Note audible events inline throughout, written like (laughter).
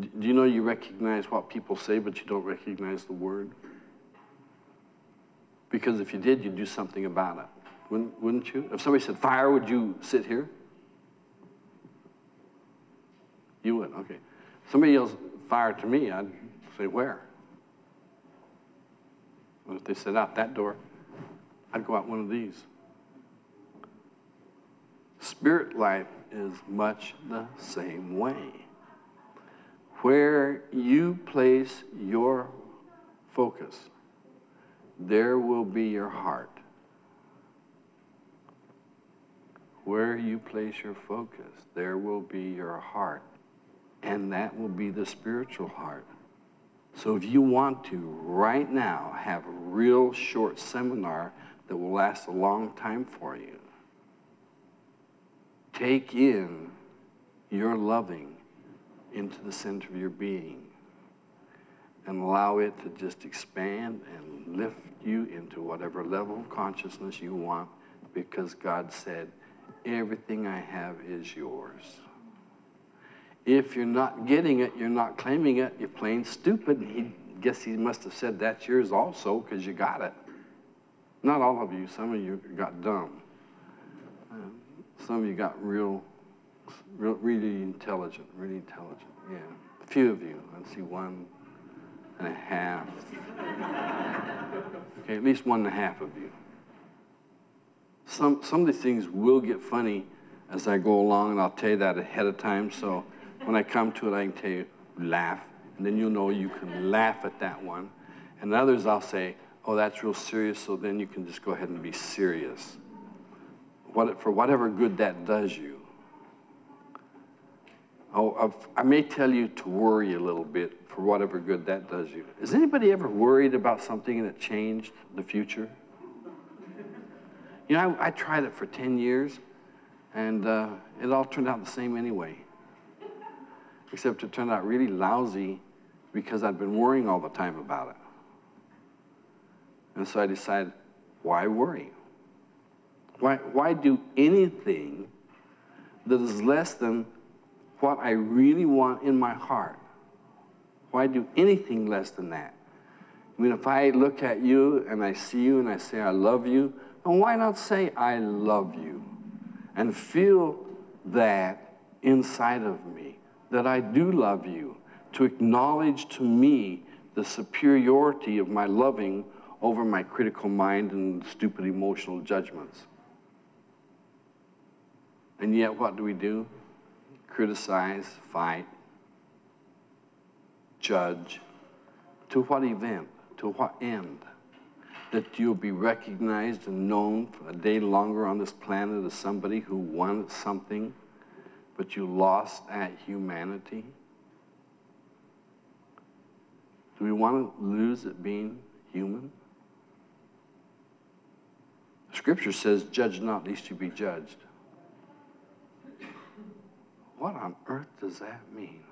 Do you know you recognize what people say, but you don't recognize the word? Because if you did, you'd do something about it. Wouldn't, wouldn't you? If somebody said fire, would you sit here? You would, okay. Somebody yells fire to me, I'd say, where? And if they said out that door, I'd go out one of these. Spirit life is much the same way. Where you place your focus, there will be your heart. Where you place your focus, there will be your heart. And that will be the spiritual heart. So if you want to right now have a real short seminar that will last a long time for you, take in your loving into the center of your being and allow it to just expand and lift you into whatever level of consciousness you want because God said, everything I have is yours. If you're not getting it, you're not claiming it, you're plain stupid. And he guess he must have said that's yours also because you got it. Not all of you, some of you got dumb. Um, some of you got real, really intelligent, really intelligent. Yeah, a few of you. I see one and a half. (laughs) Okay, at least one and a half of you. Some some of these things will get funny as I go along, and I'll tell you that ahead of time. So when I come to it, I can tell you, laugh, and then you'll know you can laugh at that one. And others, I'll say, oh, that's real serious, so then you can just go ahead and be serious. What, for whatever good that does you. Oh, I've- I may tell you to worry a little bit for whatever good that does you. Is anybody ever worried about something and it changed the future? You know, I, I tried it for 10 years, and uh, it all turned out the same anyway except it turned out really lousy because I'd been worrying all the time about it. And so I decided, why worry? Why, why do anything that is less than what I really want in my heart? Why do anything less than that? I mean, if I look at you and I see you and I say, I love you, then why not say, I love you? And feel that inside of me that I do love you, to acknowledge to me the superiority of my loving over my critical mind and stupid emotional judgments. And yet, what do we do? Criticize, fight, judge. To what event? To what end? That you'll be recognized and known for a day longer on this planet as somebody who wanted something but you lost at humanity? Do we want to lose at being human? Scripture says, Judge not, lest you be judged. What on earth does that mean?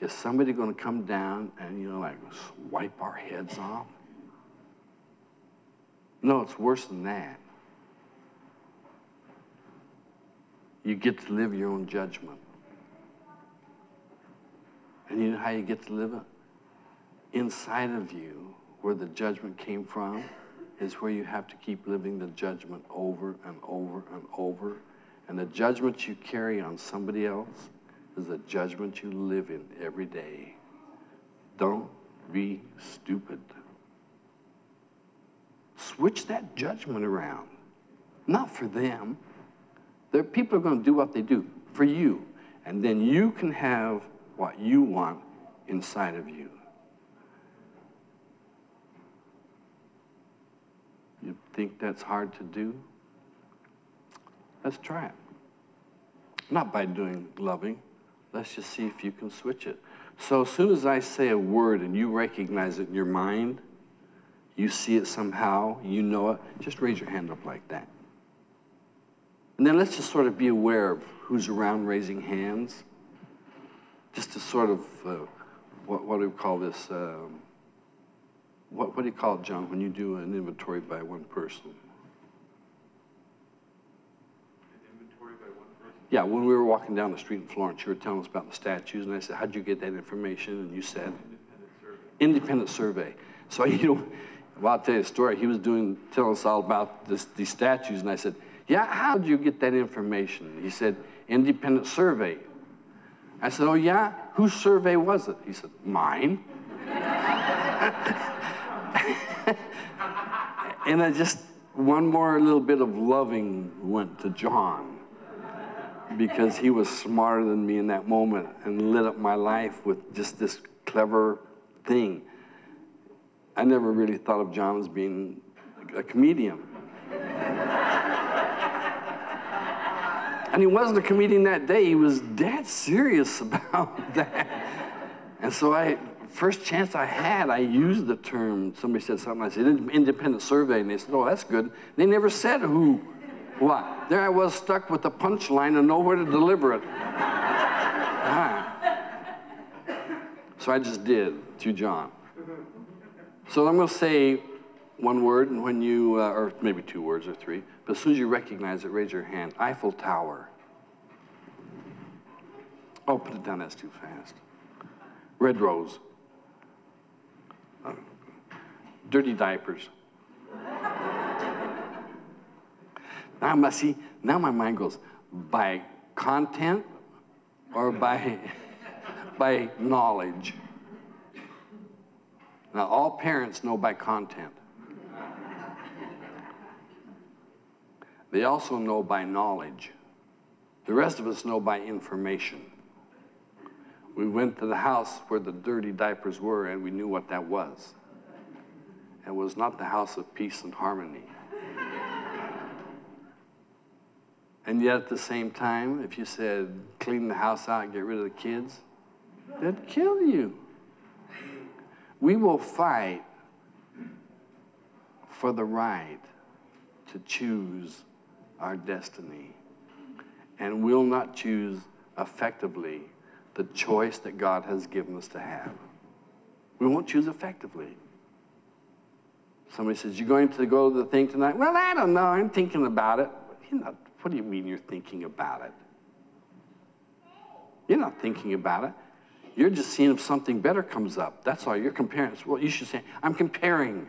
Is somebody going to come down and, you know, like wipe our heads off? No, it's worse than that. you get to live your own judgment. And you know how you get to live it? Inside of you, where the judgment came from, is where you have to keep living the judgment over and over and over. And the judgment you carry on somebody else is the judgment you live in every day. Don't be stupid. Switch that judgment around. Not for them. There, people are going to do what they do for you. And then you can have what you want inside of you. You think that's hard to do? Let's try it. Not by doing loving. Let's just see if you can switch it. So as soon as I say a word and you recognize it in your mind, you see it somehow, you know it, just raise your hand up like that. And then let's just sort of be aware of who's around raising hands, just to sort of, uh, what, what do we call this? Um, what, what do you call it, John, when you do an inventory by one person? An inventory by one Yeah, when we were walking down the street in Florence, you were telling us about the statues, and I said, How'd you get that information? And you said, Independent survey. So, (laughs) you know, well, I'll tell you a story. He was doing, telling us all about this, these statues, and I said, Yeah, how did you get that information? He said, Independent survey. I said, Oh, yeah? Whose survey was it? He said, Mine. (laughs) and I just, one more little bit of loving went to John because he was smarter than me in that moment and lit up my life with just this clever thing. I never really thought of John as being a comedian. and he wasn't a comedian that day. He was dead serious (laughs) about that. And so I, first chance I had, I used the term. Somebody said something. I said independent survey, and they said, "Oh, that's good." They never said who what? There I was stuck with the punchline and nowhere to deliver it. ah. So I just did to John. So I'm going to say one word, and when you, uh, or maybe two words or three, but as soon as you recognize it, raise your hand. Eiffel Tower. Oh, put it down, that's too fast. Red Rose. Uh, dirty diapers. Now, my, see, now my mind goes by content or by, (laughs) by knowledge. Now, all parents know by content. They also know by knowledge. The rest of us know by information. We went to the house where the dirty diapers were and we knew what that was. It was not the house of peace and harmony. And yet at the same time, if you said, clean the house out, and get rid of the kids, they'd kill you. We will fight for the right to choose our destiny. And will not choose effectively the choice that God has given us to have. We won't choose effectively. Somebody says, You're going to go to the thing tonight? Well, I don't know. I'm thinking about it. You're not what do you mean you're thinking about it? You're not thinking about it. You're just seeing if something better comes up. That's all. You're comparing. Well, you should say, I'm comparing.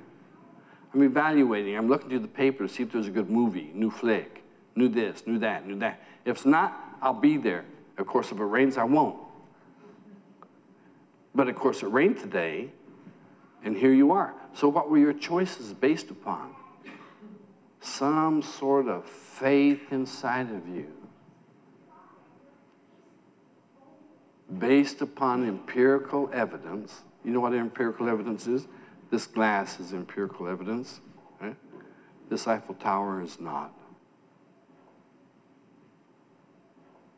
I'm evaluating. I'm looking through the paper to see if there's a good movie, new flick, new this, new that, new that. If it's not, I'll be there. Of course, if it rains, I won't. But of course, it rained today, and here you are. So, what were your choices based upon? Some sort of faith inside of you based upon empirical evidence. You know what empirical evidence is? This glass is empirical evidence. Right? This Eiffel Tower is not.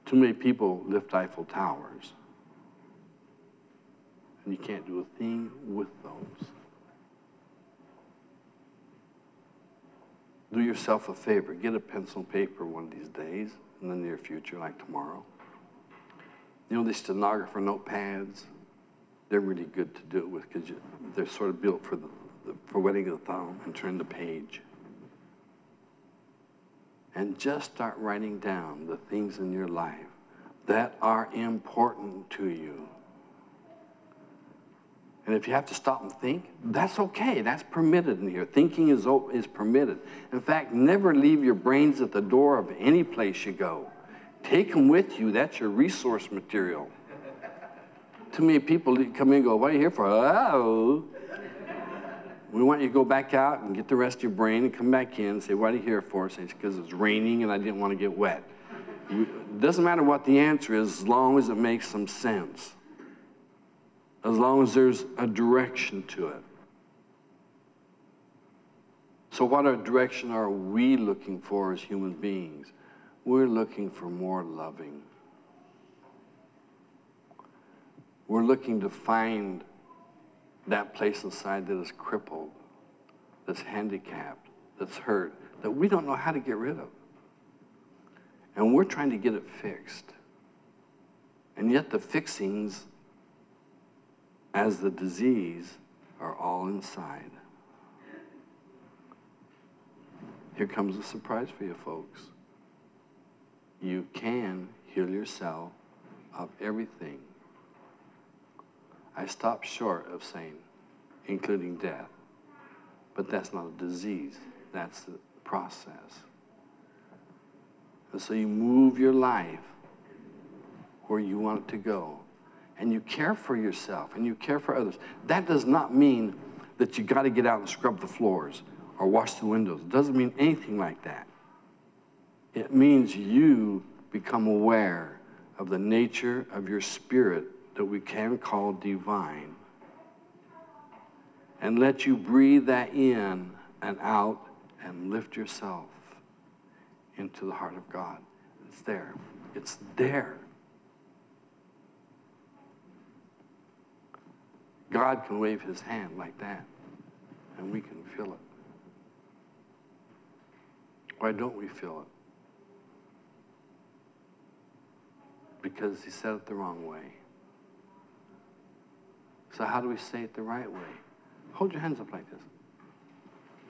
Too many people lift Eiffel Towers, and you can't do a thing with those. Do yourself a favor. Get a pencil and paper one of these days in the near future, like tomorrow. You know, these stenographer notepads, they're really good to do it with because they're sort of built for the, the for wetting the thumb and turn the page. And just start writing down the things in your life that are important to you. And if you have to stop and think, that's okay. That's permitted in here. Thinking is, is permitted. In fact, never leave your brains at the door of any place you go. Take them with you. That's your resource material. Too many people come in and go, What are you here for? Oh. We want you to go back out and get the rest of your brain and come back in and say, What are you here for? Say, It's because it's raining and I didn't want to get wet. It doesn't matter what the answer is as long as it makes some sense as long as there's a direction to it. So, what our direction are we looking for as human beings? We're looking for more loving. We're looking to find that place inside that is crippled, that's handicapped, that's hurt, that we don't know how to get rid of. And we're trying to get it fixed. And yet, the fixings as the disease are all inside. Here comes a surprise for you folks. you can heal yourself of everything. I stop short of saying, including death. But that's not a disease, that's the process. And so you move your life where you want it to go. And you care for yourself and you care for others. That does not mean that you got to get out and scrub the floors or wash the windows. It doesn't mean anything like that. It means you become aware of the nature of your spirit that we can call divine and let you breathe that in and out and lift yourself into the heart of God. It's there. It's there. God can wave his hand like that, and we can feel it. Why don't we feel it? Because he said it the wrong way. So how do we say it the right way? Hold your hands up like this.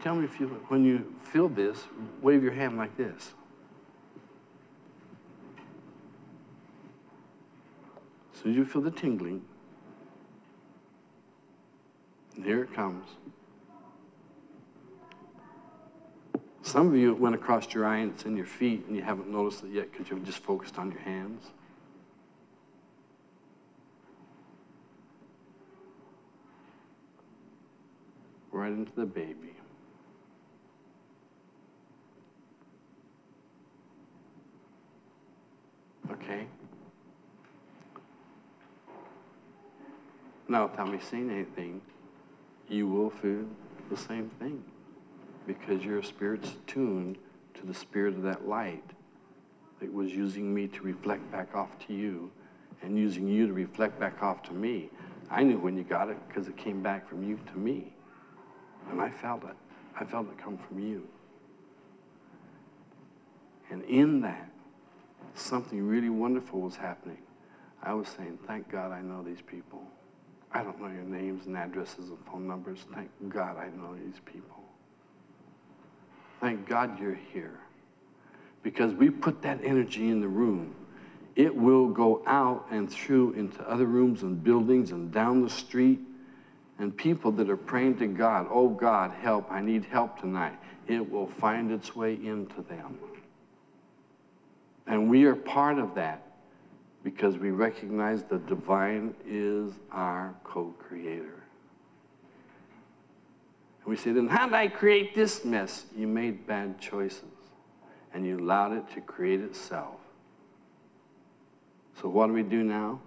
Tell me if you, when you feel this, wave your hand like this. As you feel the tingling, and here it comes. Some of you it went across your eye and it's in your feet and you haven't noticed it yet because you've just focused on your hands. Right into the baby. Okay? Now, without me saying anything, you will feel the same thing because your spirit's tuned to the spirit of that light that was using me to reflect back off to you and using you to reflect back off to me. I knew when you got it because it came back from you to me. And I felt it. I felt it come from you. And in that, something really wonderful was happening. I was saying, thank God I know these people. I don't know your names and addresses and phone numbers. Thank God I know these people. Thank God you're here. Because we put that energy in the room. It will go out and through into other rooms and buildings and down the street. And people that are praying to God, oh God, help, I need help tonight. It will find its way into them. And we are part of that because we recognize the divine is our co creator. And we say, then how did I create this mess? You made bad choices and you allowed it to create itself. So what do we do now?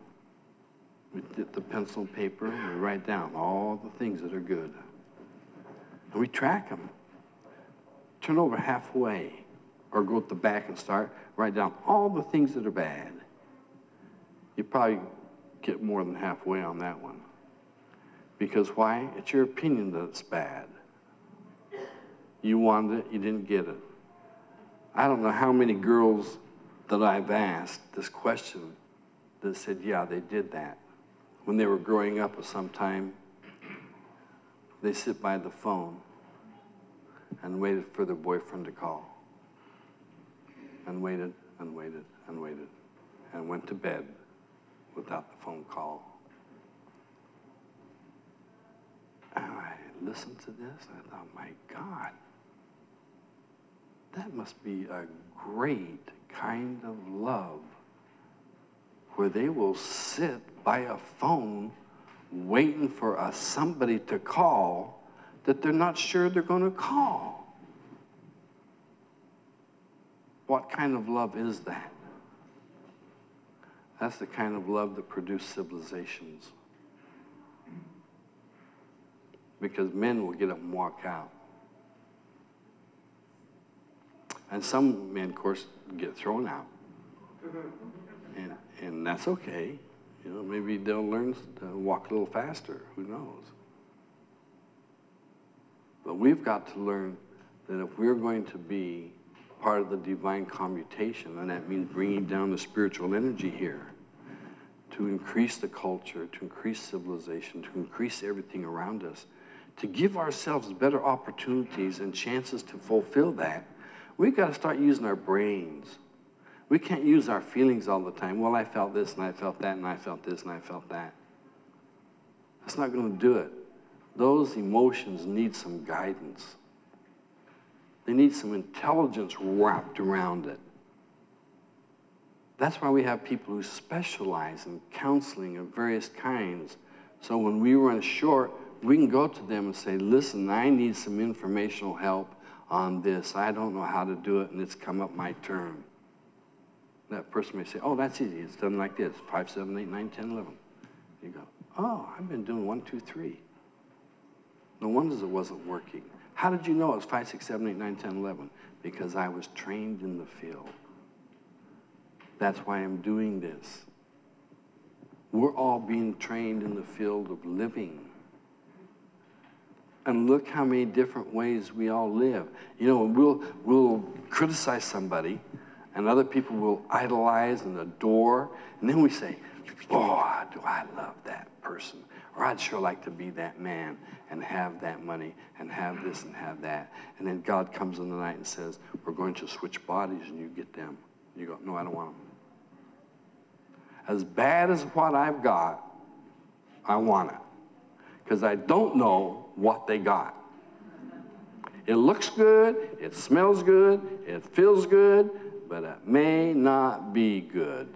We get the pencil and paper and we write down all the things that are good. And we track them. Turn over halfway or go at the back and start, write down all the things that are bad you probably get more than halfway on that one. Because why? It's your opinion that it's bad. You wanted it, you didn't get it. I don't know how many girls that I've asked this question that said, yeah, they did that. When they were growing up at some time, they sit by the phone and waited for their boyfriend to call. And waited and waited and waited and went to bed without the phone call. And I listened to this and I thought, my God, that must be a great kind of love where they will sit by a phone waiting for a somebody to call that they're not sure they're going to call. What kind of love is that? That's the kind of love that produced civilizations. Because men will get up and walk out. And some men, of course, get thrown out. Mm-hmm. And, and that's okay. You know, maybe they'll learn to walk a little faster. Who knows? But we've got to learn that if we're going to be part of the divine commutation, and that means bringing down the spiritual energy here to increase the culture, to increase civilization, to increase everything around us, to give ourselves better opportunities and chances to fulfill that, we've got to start using our brains. We can't use our feelings all the time. Well, I felt this and I felt that and I felt this and I felt that. That's not going to do it. Those emotions need some guidance. They need some intelligence wrapped around it. That's why we have people who specialize in counseling of various kinds. So when we run short, we can go to them and say, listen, I need some informational help on this. I don't know how to do it, and it's come up my turn. That person may say, oh, that's easy. It's done like this 5, 7, 8, 9, 10, 11. You go, oh, I've been doing 1, 2, 3. No wonders it wasn't working. How did you know it was 5, 6, 7, 8, 9, 10, 11? Because I was trained in the field. That's why I'm doing this. We're all being trained in the field of living. And look how many different ways we all live. You know, we'll, we'll criticize somebody, and other people will idolize and adore, and then we say, Boy, do I love that person. Or I'd sure like to be that man and have that money and have this and have that. And then God comes in the night and says, We're going to switch bodies and you get them. You go, No, I don't want them. As bad as what I've got, I want it. Because I don't know what they got. It looks good, it smells good, it feels good, but it may not be good.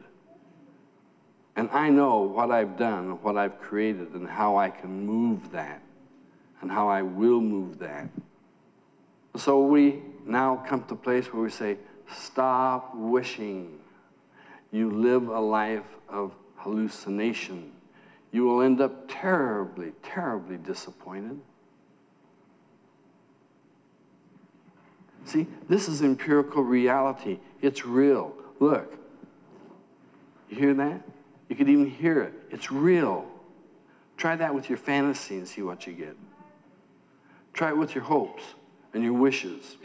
And I know what I've done, what I've created, and how I can move that, and how I will move that. So we now come to a place where we say, stop wishing. You live a life of hallucination. You will end up terribly, terribly disappointed. See, this is empirical reality. It's real. Look. You hear that? You could even hear it. It's real. Try that with your fantasy and see what you get. Try it with your hopes and your wishes.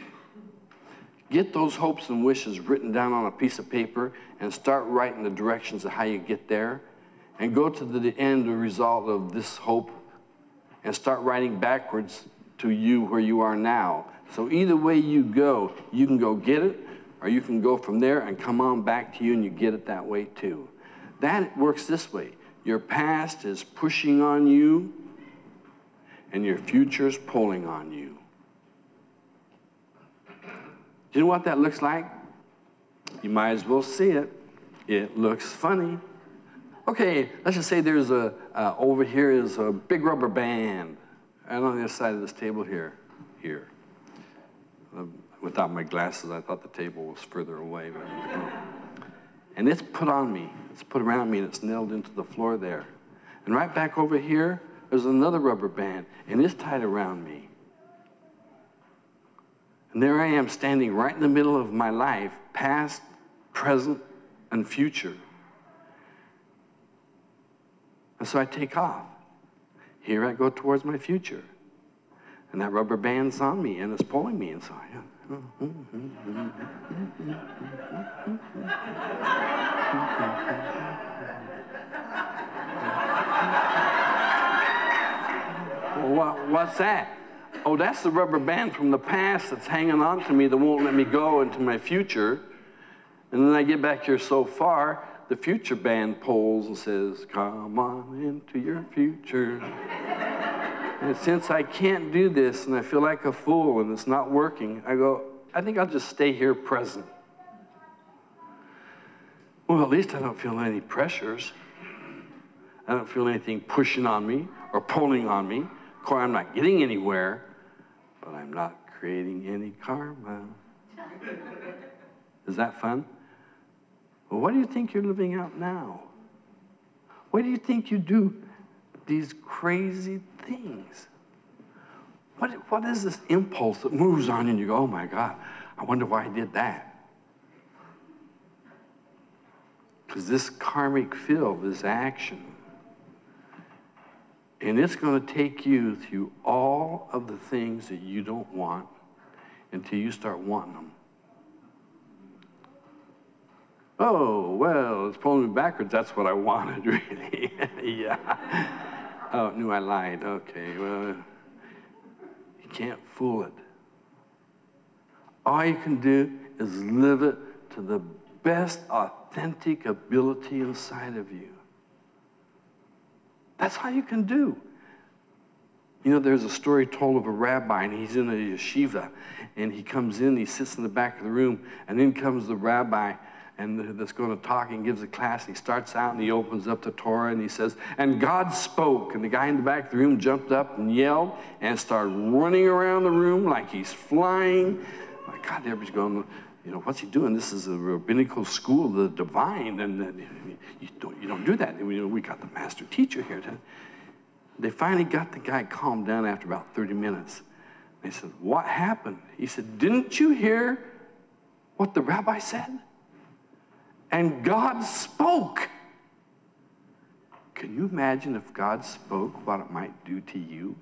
Get those hopes and wishes written down on a piece of paper and start writing the directions of how you get there. And go to the end, the result of this hope, and start writing backwards to you where you are now. So either way you go, you can go get it, or you can go from there and come on back to you and you get it that way too. That works this way. Your past is pushing on you, and your future is pulling on you. Do you know what that looks like? You might as well see it. It looks funny. Okay, let's just say there's a, uh, over here is a big rubber band. And on the other side of this table here, here. Uh, without my glasses, I thought the table was further away. But, and it's put on me. It's put around me and it's nailed into the floor there. And right back over here, there's another rubber band and it's tied around me. And there I am standing right in the middle of my life, past, present, and future. And so I take off. Here I go towards my future. And that rubber band's on me and it's pulling me. And so I, what, what's that? Oh, that's the rubber band from the past that's hanging on to me that won't let me go into my future. And then I get back here so far, the future band pulls and says, Come on into your future. and since I can't do this and I feel like a fool and it's not working, I go, I think I'll just stay here present. Well, at least I don't feel any pressures. I don't feel anything pushing on me or pulling on me. Of course, I'm not getting anywhere, but I'm not creating any karma. Is that fun? Well, what do you think you're living out now? Why do you think you do these crazy things? What, what is this impulse that moves on and you go, oh my God, I wonder why I did that? Because this karmic field, this action, and it's going to take you through all of the things that you don't want until you start wanting them. Oh, well, it's pulling me backwards. That's what I wanted, (laughs) really. yeah. Oh, knew I lied. Okay, well, you can't fool it. All you can do is live it to the best authentic ability inside of you. That's how you can do. You know, there's a story told of a rabbi, and he's in a yeshiva, and he comes in, he sits in the back of the room, and in comes the rabbi, and that's going to talk and gives a class. He starts out and he opens up the Torah and he says, And God spoke. And the guy in the back of the room jumped up and yelled and started running around the room like he's flying. My God, everybody's going, you know, what's he doing? This is a rabbinical school, the divine, and you don't, you don't do that. We, we got the master teacher here. To, they finally got the guy calmed down after about 30 minutes. They said, What happened? He said, Didn't you hear what the rabbi said? And God spoke. Can you imagine if God spoke what it might do to you?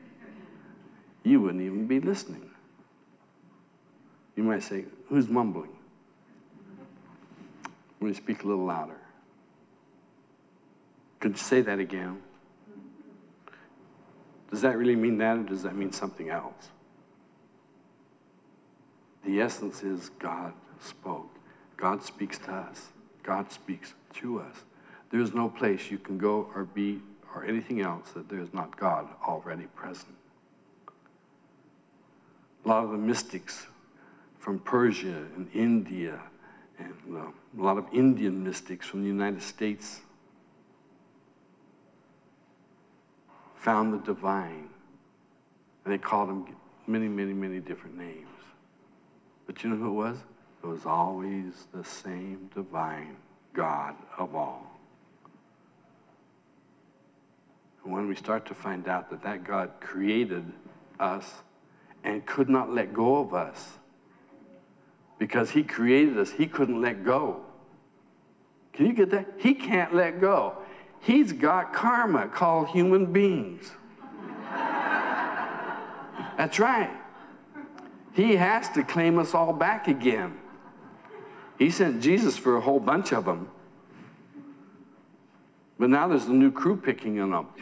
You wouldn't even be listening. You might say, Who's mumbling? Me speak a little louder. Could you say that again? Does that really mean that, or does that mean something else? The essence is God spoke. God speaks to us. God speaks to us. There's no place you can go or be or anything else that there's not God already present. A lot of the mystics from Persia and India, and uh, a lot of Indian mystics from the United States found the divine. And they called him many, many, many different names. But you know who it was? It was always the same divine God of all. And when we start to find out that that God created us and could not let go of us, because he created us, he couldn't let go. Can you get that? He can't let go. He's got karma called human beings. (laughs) That's right. He has to claim us all back again. He sent Jesus for a whole bunch of them. But now there's a new crew picking them up.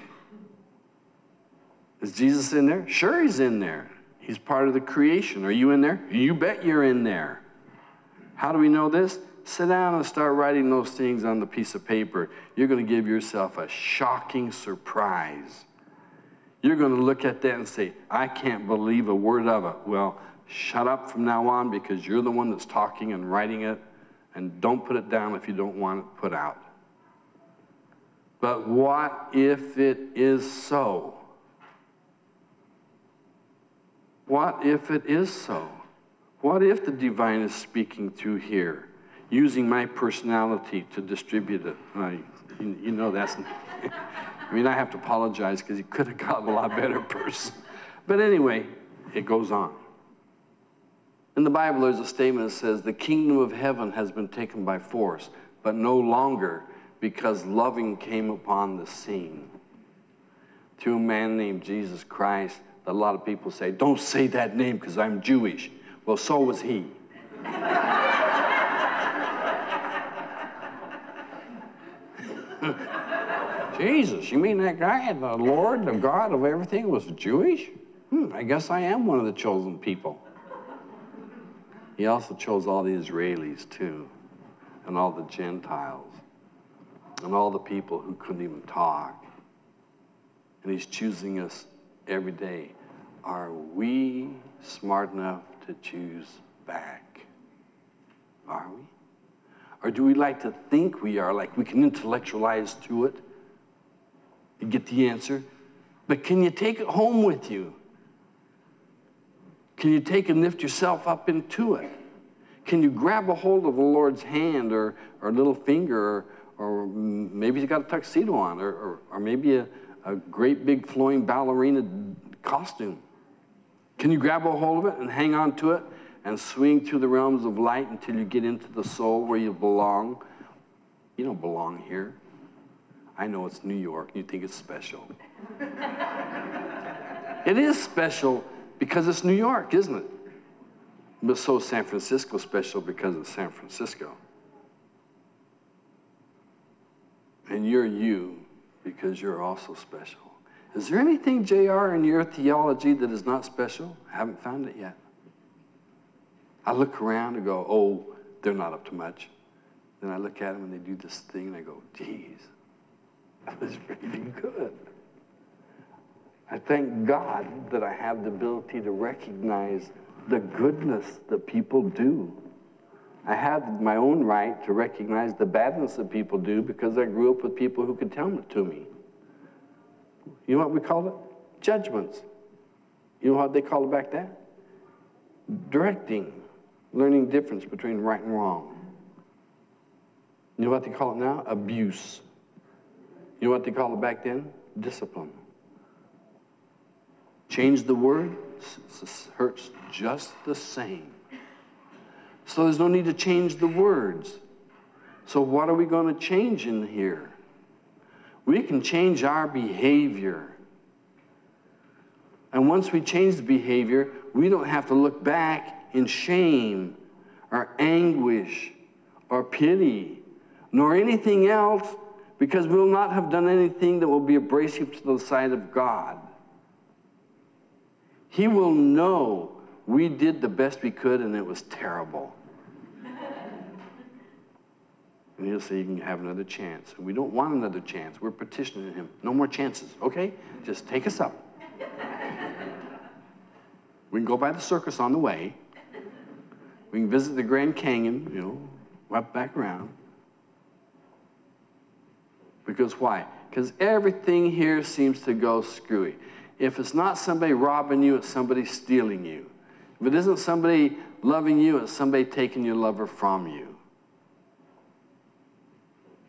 Is Jesus in there? Sure, he's in there. He's part of the creation. Are you in there? You bet you're in there. How do we know this? Sit down and start writing those things on the piece of paper. You're going to give yourself a shocking surprise. You're going to look at that and say, I can't believe a word of it. Well, shut up from now on because you're the one that's talking and writing it, and don't put it down if you don't want it put out. But what if it is so? What if it is so? What if the divine is speaking through here, using my personality to distribute it? You, you, know that's. (laughs) I mean, I have to apologize because he could have gotten a lot better person. But anyway, it goes on. In the Bible, there's a statement that says, The kingdom of heaven has been taken by force, but no longer because loving came upon the scene. Through a man named Jesus Christ, a lot of people say, Don't say that name because I'm Jewish. Well, so was he. (laughs) Jesus, you mean that guy, the Lord, the God of everything, was Jewish? Hmm, I guess I am one of the chosen people. He also chose all the Israelis too, and all the Gentiles, and all the people who couldn't even talk. And He's choosing us every day. Are we smart enough to choose back? Are we? Or do we like to think we are, like we can intellectualize to it and get the answer? But can you take it home with you? Can you take and lift yourself up into it? Can you grab a hold of the Lord's hand or, or little finger, or, or maybe he's got a tuxedo on, or, or, or maybe a, a great big flowing ballerina costume? Can you grab a hold of it and hang on to it and swing through the realms of light until you get into the soul where you belong? You don't belong here. I know it's New York. You think it's special. (laughs) it is special because it's New York, isn't it? But so San Francisco special because it's San Francisco. And you're you because you're also special. Is there anything, J-R, in your theology that is not special? I haven't found it yet. I look around and go, oh, they're not up to much. Then I look at them and they do this thing and I go, geez, that was really good. I thank God that I have the ability to recognize the goodness that people do. I have my own right to recognize the badness that people do because I grew up with people who could tell it to me. You know what we call it? Judgments. You know what they called it back then? Directing, learning difference between right and wrong. You know what they call it now? Abuse. You know what they called it back then? Discipline. Change the word, hurts just the same. So there's no need to change the words. So, what are we going to change in here? We can change our behavior. And once we change the behavior, we don't have to look back in shame or anguish or pity nor anything else because we will not have done anything that will be abrasive to the sight of God. He will know we did the best we could and it was terrible. And he'll say, You can have another chance. And we don't want another chance. We're petitioning him. No more chances, okay? Just take us up. we can go by the circus on the way. We can visit the Grand Canyon, you know, wrap back around. Because why? Because everything here seems to go screwy. If it's not somebody robbing you, it's somebody stealing you. If it isn't somebody loving you, it's somebody taking your lover from you.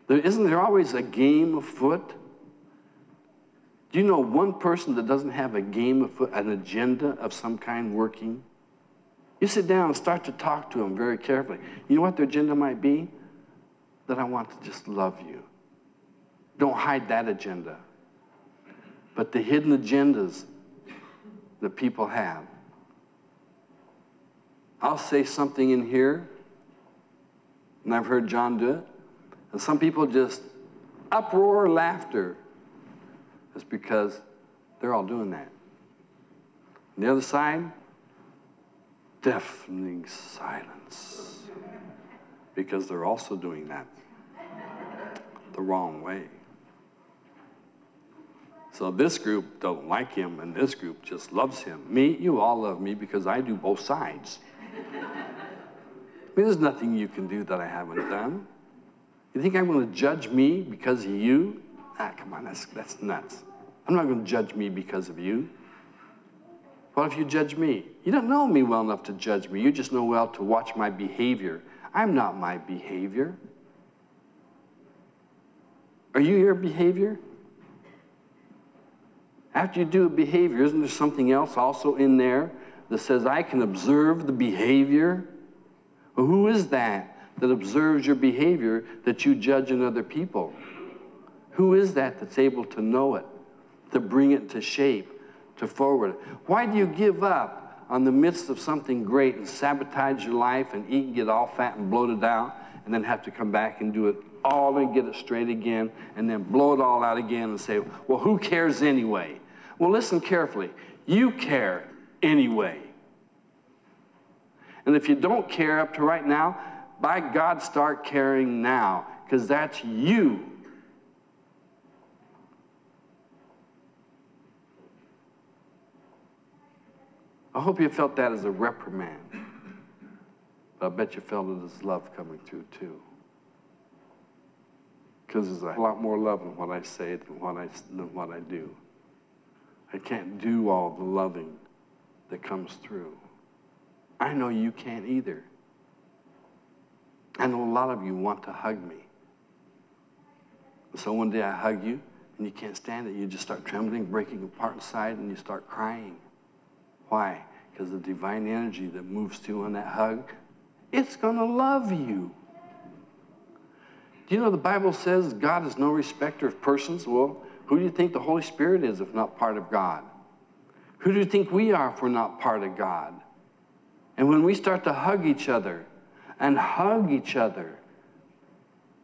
Isn't there always a game afoot? Do you know one person that doesn't have a game afoot, an agenda of some kind working? You sit down and start to talk to them very carefully. You know what their agenda might be? That I want to just love you. Don't hide that agenda. But the hidden agendas that people have. I'll say something in here, and I've heard John do it, and some people just uproar laughter. It's because they're all doing that. On the other side, deafening silence because they're also doing that the wrong way. So this group don't like him, and this group just loves him. Me, you all love me because I do both sides. I mean, there's nothing you can do that I haven't done. You think I'm going to judge me because of you? Ah, come on, that's, that's nuts. I'm not going to judge me because of you. What if you judge me? You don't know me well enough to judge me. You just know well to watch my behavior. I'm not my behavior. Are you your behavior? After you do a behavior, isn't there something else also in there that says, I can observe the behavior? Well, who is that that observes your behavior that you judge in other people? Who is that that's able to know it, to bring it to shape, to forward? It. Why do you give up on the midst of something great and sabotage your life and eat and get all fat and bloated out and then have to come back and do it all and get it straight again and then blow it all out again and say, well, who cares anyway? Well, listen carefully. You care anyway. And if you don't care up to right now, by God, start caring now, because that's you. I hope you felt that as a reprimand. But I bet you felt it as love coming through too. Because there's a lot more love in what I say than what I, than what I do. I can't do all the loving that comes through. I know you can't either. I know a lot of you want to hug me. So one day I hug you and you can't stand it. You just start trembling, breaking apart inside, and you start crying. Why? Because the divine energy that moves through on that hug, it's going to love you. Do you know the Bible says God is no respecter of persons? Well, who do you think the Holy Spirit is if not part of God? Who do you think we are if we're not part of God? And when we start to hug each other and hug each other,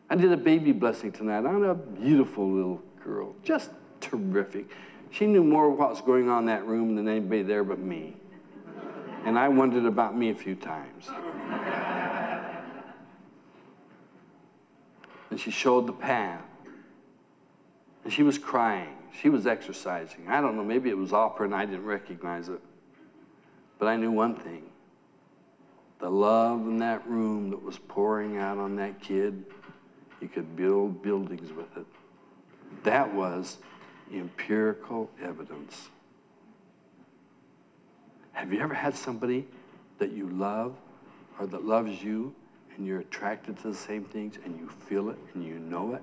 I did a baby blessing tonight on a beautiful little girl, just terrific. She knew more what was going on in that room than anybody there but me. And I wondered about me a few times. And she showed the path. And she was crying. She was exercising. I don't know, maybe it was opera and I didn't recognize it. But I knew one thing the love in that room that was pouring out on that kid, you could build buildings with it. That was empirical evidence. Have you ever had somebody that you love or that loves you and you're attracted to the same things and you feel it and you know it?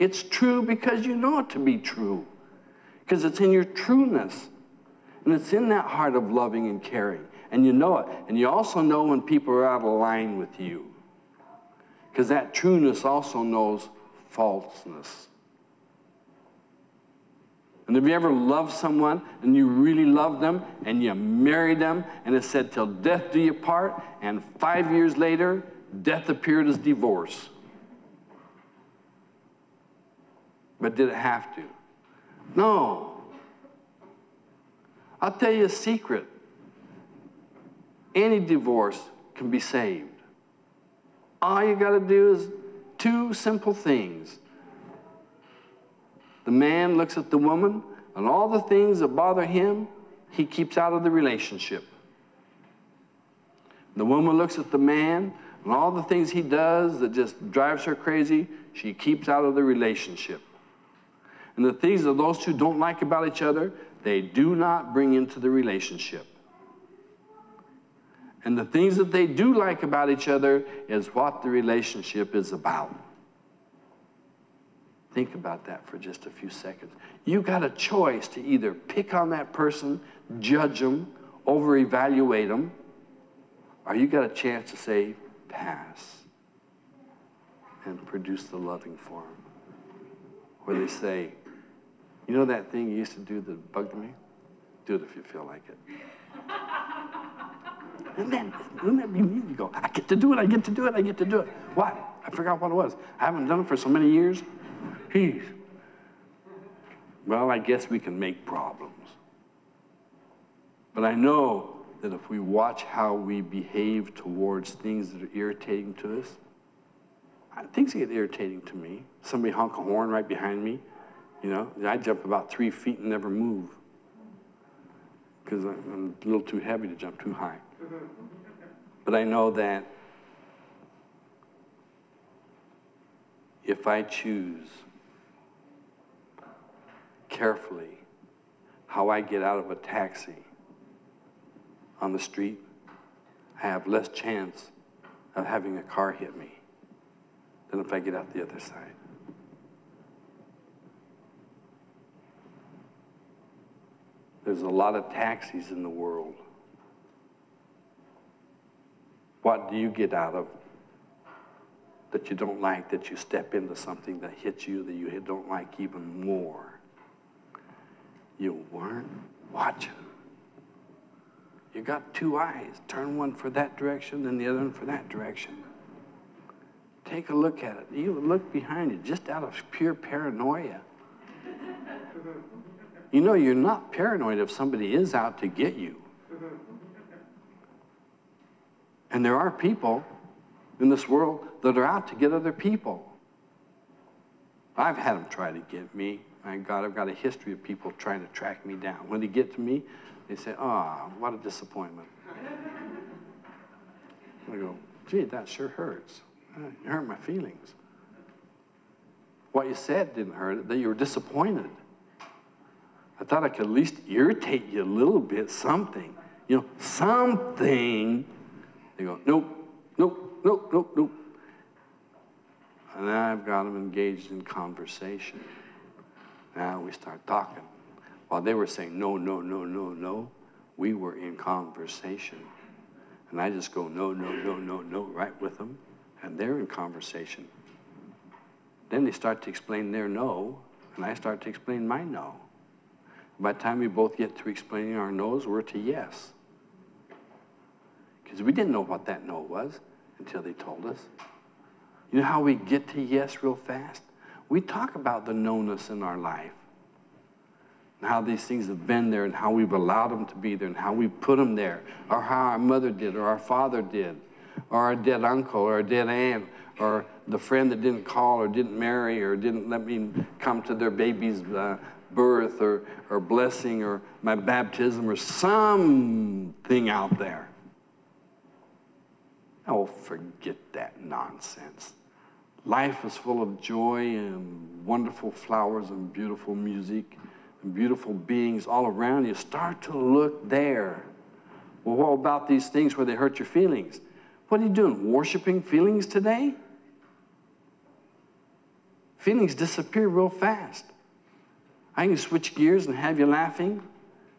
It's true because you know it to be true, because it's in your trueness. And it's in that heart of loving and caring. And you know it. And you also know when people are out of line with you. Because that trueness also knows falseness. And have you ever loved someone and you really loved them and you married them and it said, till death do you part, and five years later, death appeared as divorce? But did it have to? No. I'll tell you a secret. Any divorce can be saved. All you got to do is two simple things. The man looks at the woman, and all the things that bother him, he keeps out of the relationship. The woman looks at the man, and all the things he does that just drives her crazy, she keeps out of the relationship. And the things that those two don't like about each other, they do not bring into the relationship. And the things that they do like about each other is what the relationship is about. Think about that for just a few seconds. You got a choice to either pick on that person, judge them, over evaluate them, or you got a chance to say, pass, and produce the loving form. Where they say, you know that thing you used to do that bugged me? Do it if you feel like it. And then, wouldn't that be neat? You go, I get to do it, I get to do it, I get to do it. What? I forgot what it was. I haven't done it for so many years. He's, well, I guess we can make problems. But I know that if we watch how we behave towards things that are irritating to us, uh, things get irritating to me. Somebody honk a horn right behind me, you know, I jump about three feet and never move because I'm a little too heavy to jump too high. But I know that if I choose carefully how I get out of a taxi on the street, I have less chance of having a car hit me than if I get out the other side. There's a lot of taxis in the world. What do you get out of that you don't like, that you step into something that hits you that you don't like even more? You weren't watching. You got two eyes. Turn one for that direction, then the other one for that direction. Take a look at it. You look behind you just out of pure paranoia. You know, you're not paranoid if somebody is out to get you. And there are people in this world that are out to get other people. I've had them try to get me. My God, I've got a history of people trying to track me down. When they get to me, they say, ah, oh, what a disappointment. I go, gee, that sure hurts. You hurt my feelings. What you said didn't hurt it, that you were disappointed. I thought I could at least irritate you a little bit, something. You know, something. They go, nope, nope, nope, nope, nope. And now I've got them engaged in conversation. Now we start talking. While they were saying no, no, no, no, no, we were in conversation. And I just go no, no, no, no, no, right with them. And they're in conversation. Then they start to explain their no, and I start to explain my no. By the time we both get to explaining our no's, we're to yes. Because we didn't know what that no was until they told us. You know how we get to yes real fast? We talk about the no-ness in our life. And how these things have been there and how we've allowed them to be there and how we put them there or how our mother did or our father did or a dead uncle, or a dead aunt, or the friend that didn't call, or didn't marry, or didn't let me come to their baby's uh, birth, or, or blessing, or my baptism, or something out there. Oh, forget that nonsense. Life is full of joy and wonderful flowers and beautiful music and beautiful beings all around you. Start to look there. Well, what about these things where they hurt your feelings? What are you doing? Worshipping feelings today? Feelings disappear real fast. I can switch gears and have you laughing,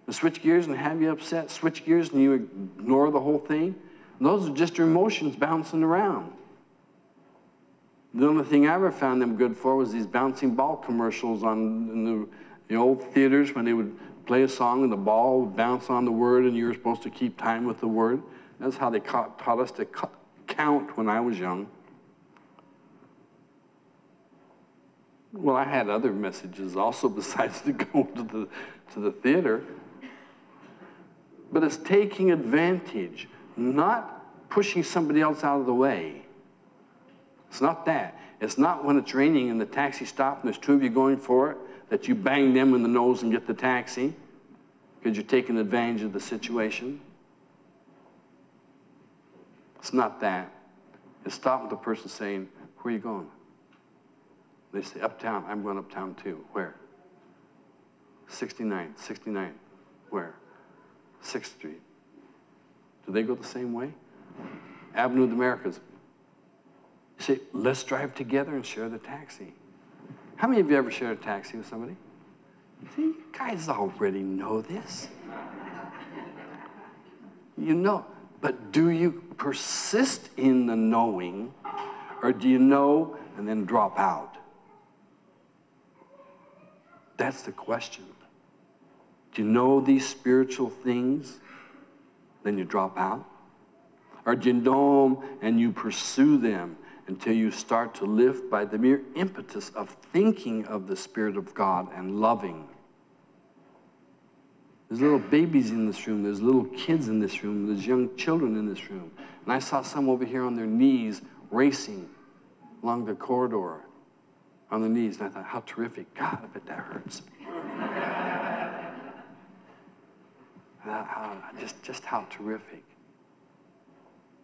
and switch gears and have you upset, switch gears and you ignore the whole thing. Those are just your emotions bouncing around. The only thing I ever found them good for was these bouncing ball commercials on the, the old theaters when they would play a song and the ball would bounce on the word and you were supposed to keep time with the word. That's how they taught us to count when I was young. Well, I had other messages also (laughs) besides to go to the, to the theater. But it's taking advantage not pushing somebody else out of the way. It's not that. It's not when it's raining and the taxi stops and there's two of you going for it that you bang them in the nose and get the taxi because you're taking advantage of the situation. It's not that. It's stopping the person saying, Where are you going? They say, Uptown. I'm going uptown too. Where? 69. 69. Where? 6th Street. Do they go the same way? Avenue of the Americas. You say, let's drive together and share the taxi. How many of you ever shared a taxi with somebody? See, you guys already know this. You know, but do you persist in the knowing, or do you know and then drop out? That's the question. Do you know these spiritual things? Then you drop out? Or do you know them and you pursue them until you start to live by the mere impetus of thinking of the Spirit of God and loving? There's little babies in this room, there's little kids in this room, there's young children in this room. And I saw some over here on their knees racing along the corridor on their knees. And I thought, how terrific. God, I bet that hurts. How, just, just how terrific,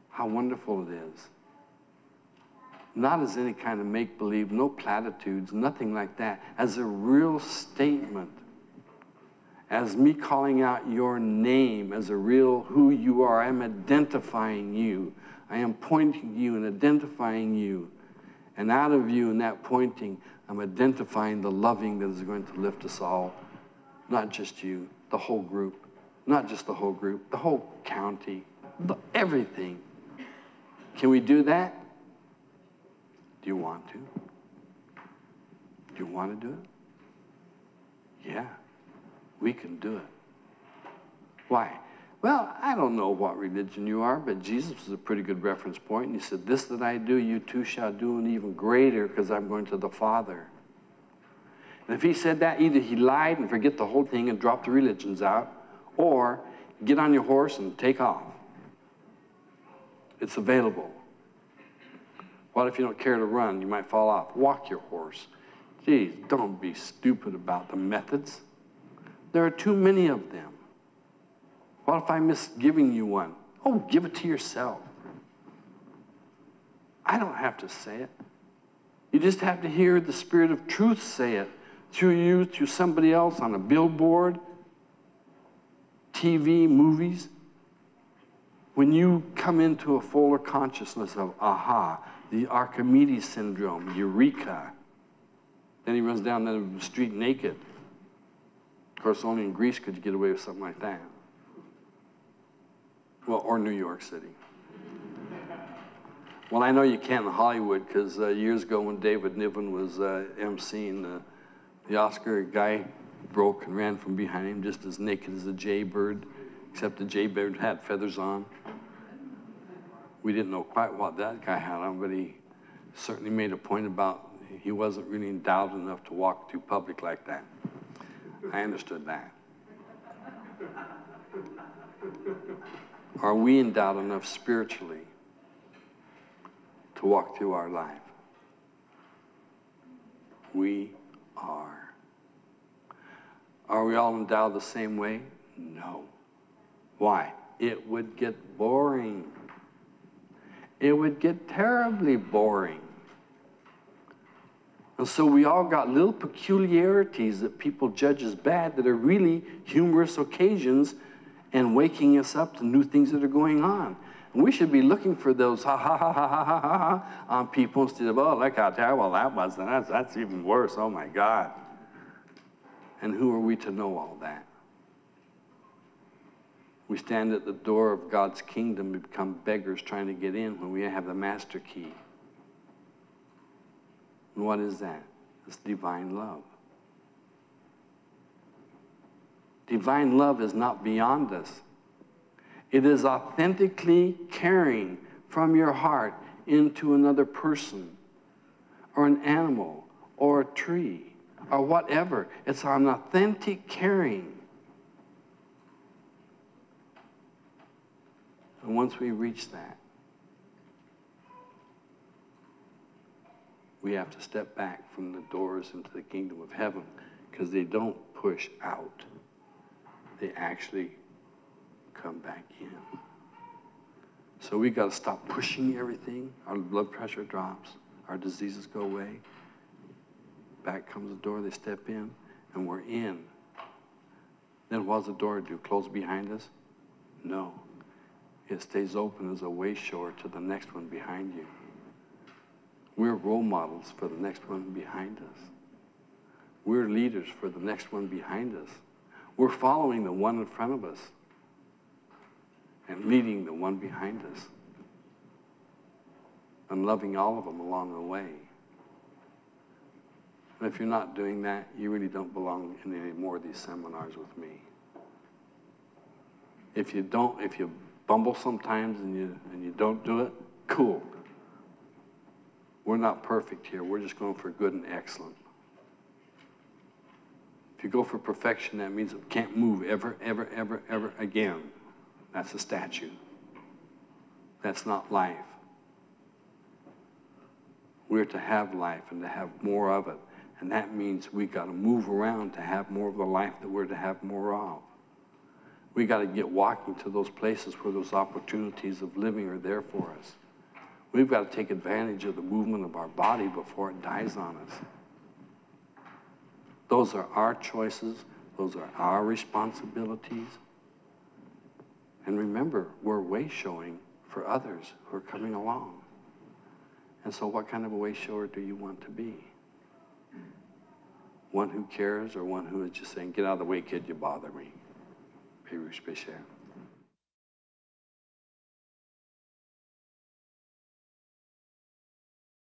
how wonderful it is. Not as any kind of make believe, no platitudes, nothing like that, as a real statement, as me calling out your name as a real who you are. I'm identifying you. I am pointing you and identifying you. And out of you and that pointing, I'm identifying the loving that is going to lift us all, not just you, the whole group. Not just the whole group, the whole county, the, everything. Can we do that? Do you want to? Do you want to do it? Yeah, we can do it. Why? Well, I don't know what religion you are, but Jesus was a pretty good reference point. And he said, This that I do, you too shall do, and even greater, because I'm going to the Father. And if he said that, either he lied and forget the whole thing and drop the religions out, or get on your horse and take off. It's available. What if you don't care to run? You might fall off. Walk your horse. Geez, don't be stupid about the methods. There are too many of them. What if I miss giving you one? Oh, give it to yourself. I don't have to say it. You just have to hear the Spirit of truth say it through you, through somebody else on a billboard, TV, movies, when you come into a fuller consciousness of, aha, the Archimedes syndrome, eureka, then he runs down the street naked. Of course, only in Greece could you get away with something like that. Well, or New York City. Well, I know you can't in Hollywood because uh, years ago when David Niven was uh, emceeing the, the Oscar, guy broke and ran from behind him just as naked as a jaybird, except the jaybird had feathers on. We didn't know quite what that guy had on, but he certainly made a point about he wasn't really endowed enough to walk through public like that. I understood that. Are we endowed enough spiritually to walk through our life? We are. Are we all endowed the same way? No. Why? It would get boring. It would get terribly boring. And so we all got little peculiarities that people judge as bad that are really humorous occasions and waking us up to new things that are going on. And we should be looking for those ha ha ha ha ha ha ha, on people instead of, oh, look how terrible that was. And that's, that's even worse. Oh my God. And who are we to know all that? We stand at the door of God's kingdom and become beggars trying to get in when we have the master key. And what is that? It's divine love. Divine love is not beyond us. It is authentically caring from your heart into another person or an animal or a tree or whatever. It's an authentic caring. And once we reach that, we have to step back from the doors into the kingdom of heaven because they don't push out, they actually come back in. So we got to stop pushing everything. Our blood pressure drops, our diseases go away. Back comes the door, they step in, and we're in. Then what does the door do? Close behind us? No. It stays open as a way shower to the next one behind you. We're role models for the next one behind us. We're leaders for the next one behind us. We're following the one in front of us and leading the one behind us and loving all of them along the way. And if you're not doing that, you really don't belong in any more of these seminars with me. If you don't, if you bumble sometimes and you, and you don't do it, cool. We're not perfect here. We're just going for good and excellent. If you go for perfection, that means it can't move ever, ever, ever, ever again. That's a statue. That's not life. We're to have life and to have more of it. And that means we got to move around to have more of the life that we're to have more of. We got to get walking to those places where those opportunities of living are there for us. We've got to take advantage of the movement of our body before it dies on us. Those are our choices, those are our responsibilities. And remember, we're way showing for others who are coming along. And so, what kind of a way shower do you want to be? One who cares or one who is just saying, Get out of the way, kid, you bother me? We should